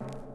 you